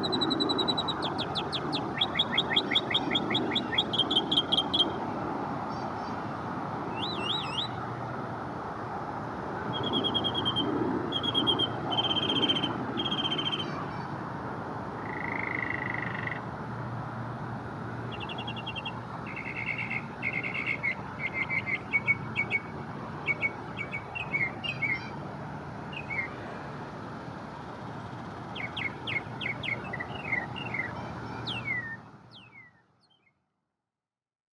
you